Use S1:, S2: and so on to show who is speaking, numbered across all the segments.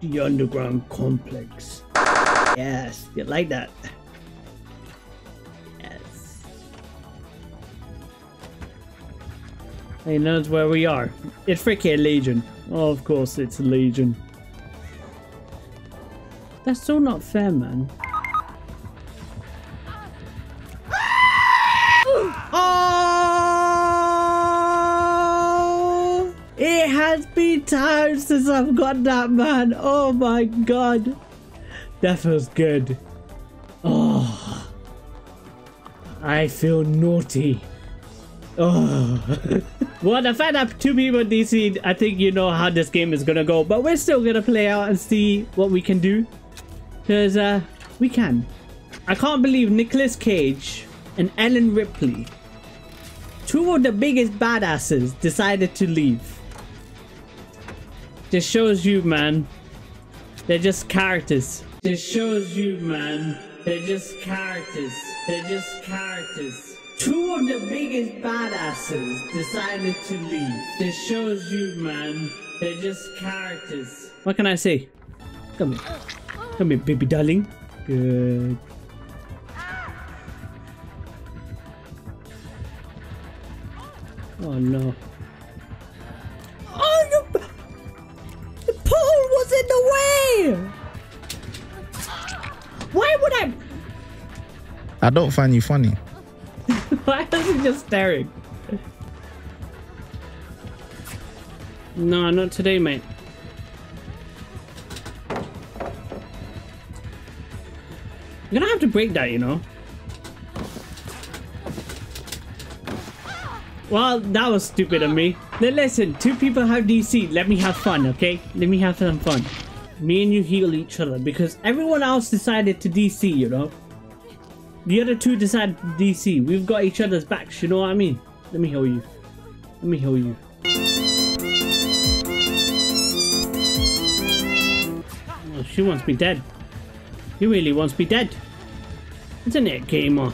S1: The underground complex. Yes, you like that. Yes. He knows where we are. It's freaking Legion. Oh, of course it's Legion. That's so not fair, man. Time since I've got that, man. Oh my god. That feels good. Oh. I feel naughty. Oh. well, the fact that two people DC, I think you know how this game is gonna go. But we're still gonna play out and see what we can do. Because uh, we can. I can't believe Nicolas Cage and Ellen Ripley, two of the biggest badasses, decided to leave. This shows you, man. They're just characters. This shows you, man. They're just characters. They're just characters. Two of the biggest badasses decided to leave. This shows you, man. They're just characters. What can I say? Come here. Come here, baby darling. Good. Oh no. I
S2: don't find you funny.
S1: Why is he just staring? No, not today, mate. I'm gonna have to break that, you know. Well, that was stupid of me. Now listen, two people have DC. Let me have fun, okay? Let me have some fun. Me and you heal each other because everyone else decided to DC, you know? The other two decided to DC. We've got each other's backs, you know what I mean? Let me heal you. Let me heal you. Oh, she wants me dead. He really wants me dead. Isn't it, gamer?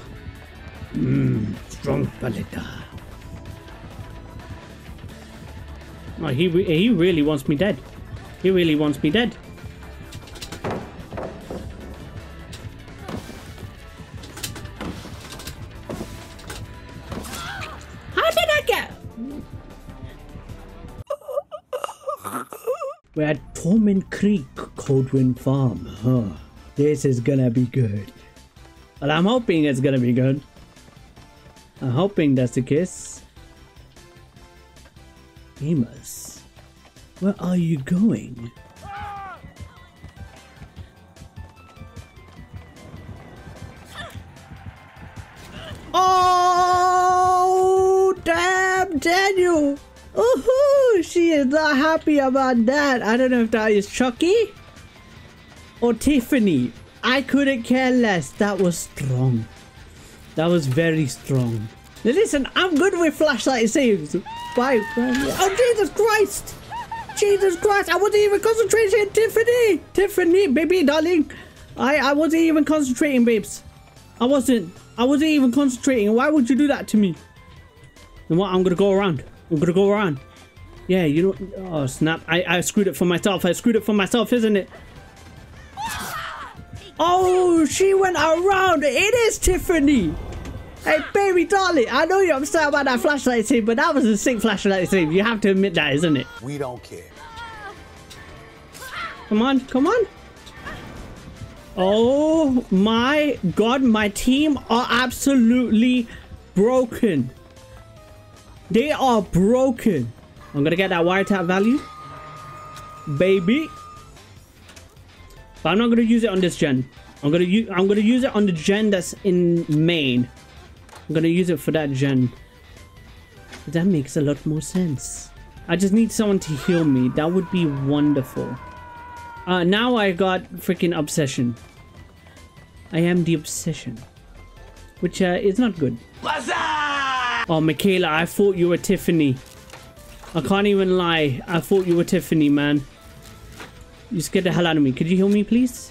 S1: Mmm, strong paletta. Oh, he, re he really wants me dead. He really wants me dead. We're at Torment Creek, Coldwind Farm. Huh. This is gonna be good. Well, I'm hoping it's gonna be good. I'm hoping that's the case. Amos, where are you going? Oh, damn, Daniel! She is not happy about that. I don't know if that is Chucky or Tiffany. I couldn't care less. That was strong. That was very strong. Now listen, I'm good with flashlight saves. Bye. Oh, Jesus Christ! Jesus Christ, I wasn't even concentrating, Tiffany! Tiffany, baby, darling. I, I wasn't even concentrating, babes. I wasn't. I wasn't even concentrating. Why would you do that to me? And what? I'm gonna go around. I'm gonna go around. Yeah, you know. Oh, snap. I, I screwed it for myself. I screwed it for myself, isn't it? Oh, she went around. It is Tiffany. Hey, baby darling, I know you're upset about that flashlight scene, but that was a sick flashlight scene. You have to admit that, isn't it?
S3: We don't care.
S1: Come on, come on. Oh my god, my team are absolutely broken. They are broken. I'm gonna get that wiretap value. Baby. But I'm not gonna use it on this gen. I'm gonna use I'm gonna use it on the gen that's in main. I'm gonna use it for that gen. That makes a lot more sense. I just need someone to heal me. That would be wonderful. Uh, now I got freaking obsession. I am the obsession. Which uh, is not good. Oh, Mikaela, I thought you were Tiffany. I can't even lie. I thought you were Tiffany, man. You scared the hell out of me. Could you heal me, please?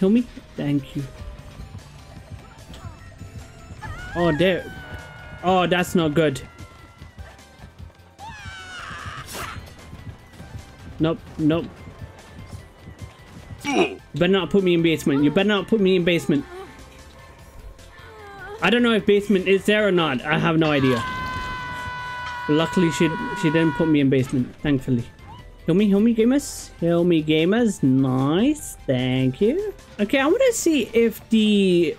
S1: Heal me? Thank you. Oh, there. Oh, that's not good. Nope, nope. You better not put me in basement. You better not put me in basement. I don't know if basement is there or not. I have no idea. Luckily, she she didn't put me in basement. Thankfully. Heal me, heal me, gamers. Heal me, gamers. Nice. Thank you. Okay, I want to see if the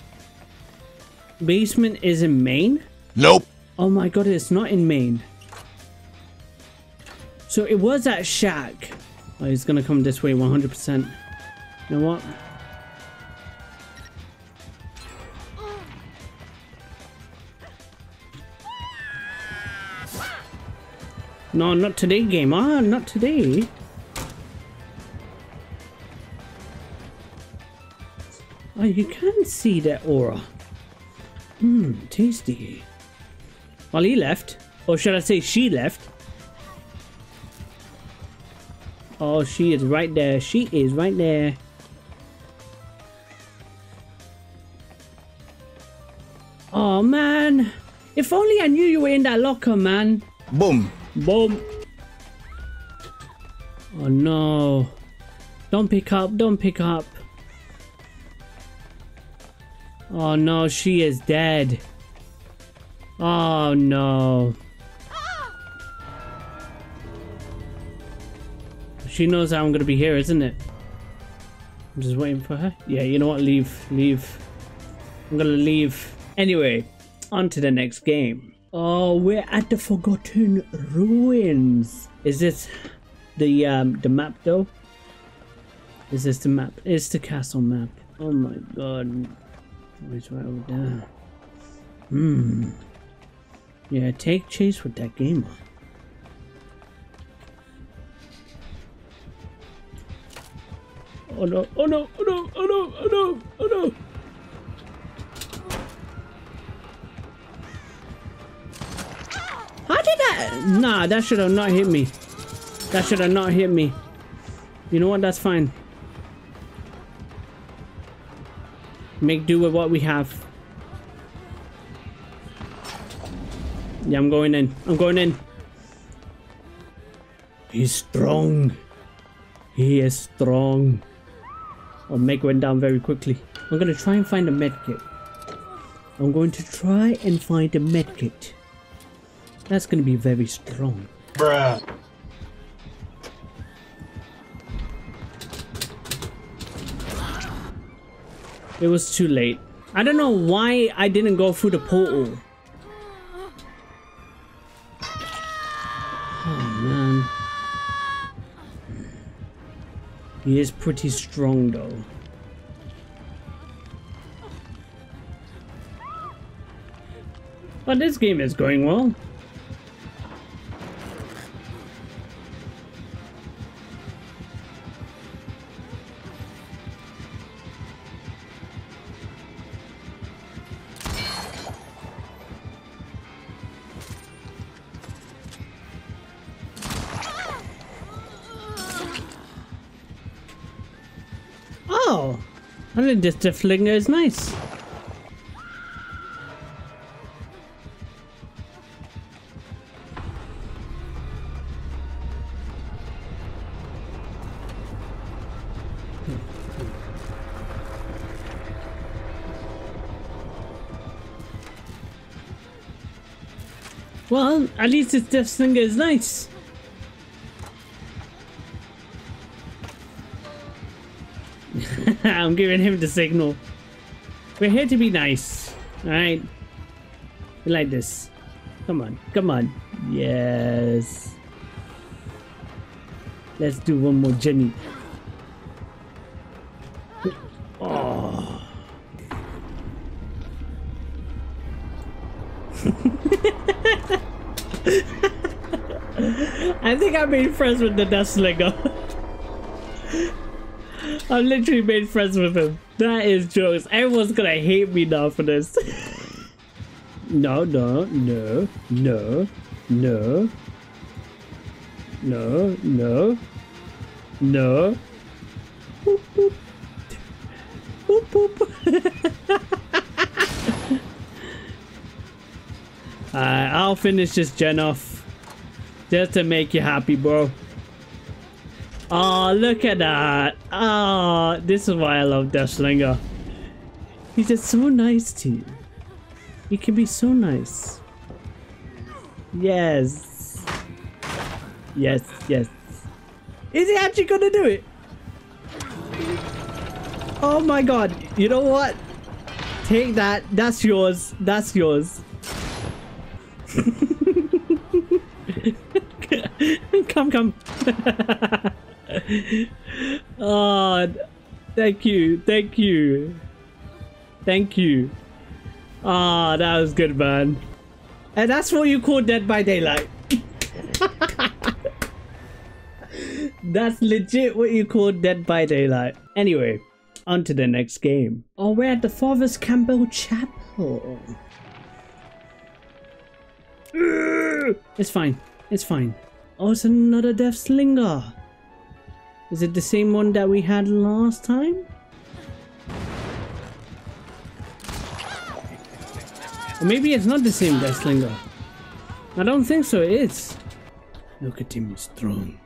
S1: basement is in main.
S3: Nope.
S1: Oh my god, it's not in main. So it was at shack. Oh, he's gonna come this way 100%. You know what? No, not today, game. Ah, not today. Oh, you can see that aura. Hmm, tasty. Well, he left. Or should I say she left? Oh, she is right there. She is right there. Oh, man. If only I knew you were in that locker, man.
S2: Boom.
S1: Boom. Oh, no. Don't pick up. Don't pick up. Oh, no. She is dead. Oh, no. She knows I'm gonna be here, isn't it? I'm just waiting for her. Yeah, you know what? Leave. Leave. I'm gonna leave. Anyway, on to the next game. Oh, we're at the Forgotten Ruins. Is this the um the map though? Is this the map? It's the castle map. Oh my god. It's right over there. Hmm. Yeah, take chase with that game on. Oh no, oh no, oh no, oh no, oh no, oh no. That? Nah, that should have not hit me. That should have not hit me. You know what? That's fine. Make do with what we have. Yeah, I'm going in. I'm going in. He's strong. He is strong. I'll make went down very quickly. I'm gonna try and find a medkit. I'm going to try and find a medkit. That's gonna be very strong.
S3: Bruh.
S1: It was too late. I don't know why I didn't go through the portal. Oh man. He is pretty strong though. But this game is going well. Oh, I think this Deathslinger is nice. Well, at least this Deathslinger is nice. I'm giving him the signal. We're here to be nice. Alright? We like this. Come on. Come on. Yes. Let's do one more Jenny. Oh. I think I made friends with the Deathslinger. I literally made friends with him. That is jokes. Everyone's gonna hate me now for this. no, no, no, no, no, no, no, no. Boop, boop. Boop, boop. Alright, I'll finish this gen off. Just to make you happy, bro. Oh, look at that. Oh, this is why I love Deathslinger. He's just so nice to you. He can be so nice. Yes. Yes, yes. Is he actually gonna do it? Oh my god. You know what? Take that. That's yours. That's yours. come, come. oh, thank you. Thank you. Thank you. Ah, oh, that was good, man. And that's what you call Dead by Daylight. that's legit what you call Dead by Daylight. Anyway, on to the next game. Oh, we're at the Father Campbell's Chapel. It's fine. It's fine. Oh, it's another Death Slinger. Is it the same one that we had last time? Or maybe it's not the same Death Slinger. I don't think so, it is. Look at him strong.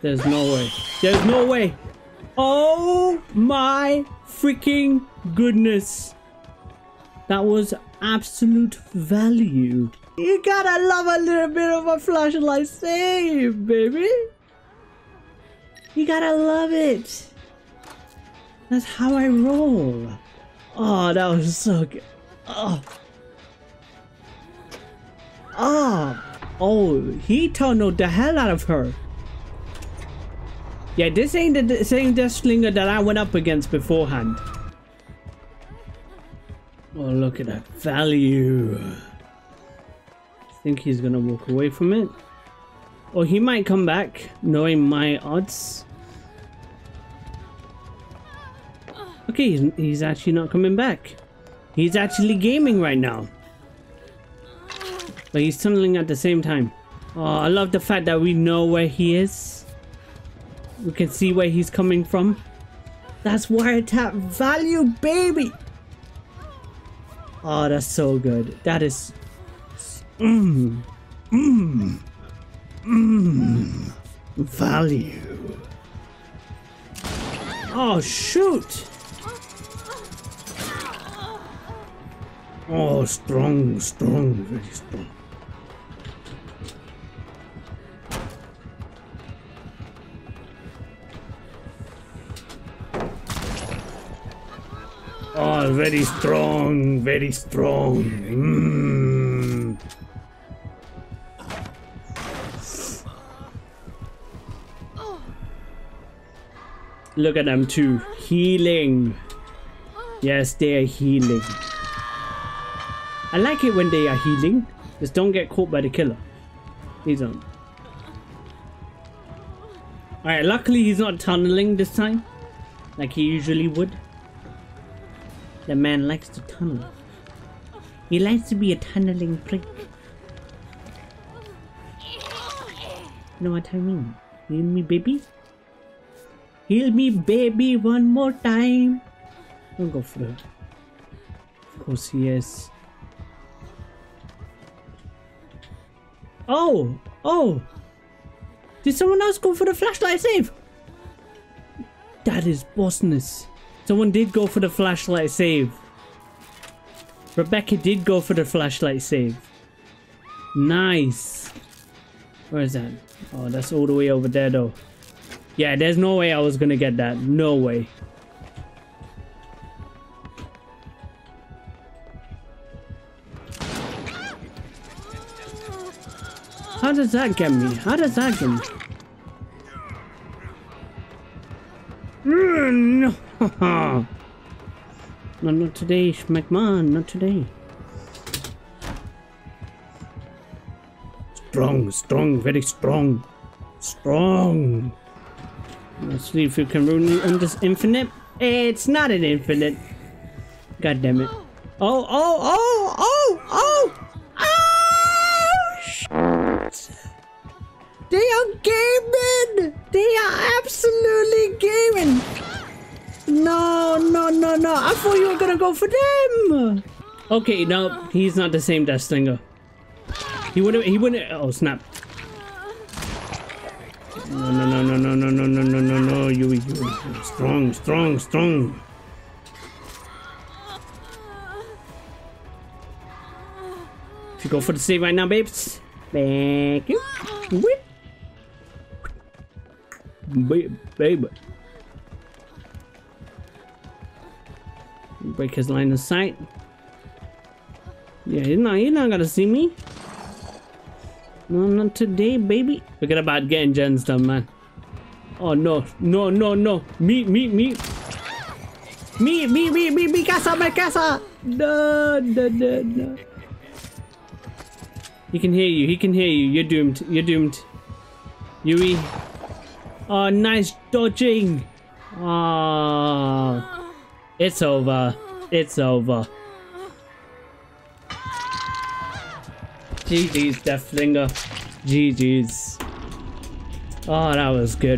S1: There's no way. There's no way. Oh my freaking goodness. That was absolute value. You gotta love a little bit of a flashlight save, baby. You gotta love it. That's how I roll. Oh, that was so good. Oh. Oh. Oh, he tunneled the hell out of her. Yeah, this ain't the same Death Slinger that I went up against beforehand. Oh, look at that value. Think he's gonna walk away from it. Or he might come back, knowing my odds. Okay, he's, he's actually not coming back. He's actually gaming right now. But he's tunneling at the same time. Oh, I love the fact that we know where he is. We can see where he's coming from. That's wiretap value, baby! Oh, that's so good. That is... Mmm. Mmm. Mmm. Value. Oh, shoot! Oh, strong, strong, very strong. Oh, very strong, very strong. Mm. Look at them two. Healing. Yes, they are healing. I like it when they are healing. Just don't get caught by the killer. Please don't. Alright, luckily he's not tunneling this time. Like he usually would. The man likes to tunnel. He likes to be a tunneling prick. You know what I mean? Heal me, baby? Heal me, baby, one more time. Don't go for it. Of course he is. Oh! Oh! Did someone else go for the flashlight save? That is bossness. Someone did go for the flashlight save. Rebecca did go for the flashlight save. Nice. Where is that? Oh, that's all the way over there though. Yeah, there's no way I was gonna get that. No way. How does that get me? How does that get me? Mm, no. no, not today, McMahon, not today. Strong, strong, very strong. Strong. Let's see if we can run on this infinite. It's not an infinite. God damn it. Oh, oh, oh, oh, oh! Oh! Shit. They are gaming! They are absolutely gaming! No, no, no, no. I thought you were gonna go for them. Okay, no, he's not the same Death Slinger. He wouldn't. He wouldn't. Oh snap! No no no no no no no no no! Strong strong. If you go for the save right now, babes. Thank you. Whip. Ba- Baby. Break his line of sight. Yeah, he's not, he's not gonna see me. No, not today, baby. Forget about getting gens done, man. Oh, no. No, no, no. Me, me, me. Me, me, me, me, me casa, me casa. No, no, no, no. He can hear you. He can hear you. You're doomed. You're doomed. Yui. Oh, nice dodging. Oh. It's over. It's over. GG's, Deathslinger. GG's. Oh, that was good.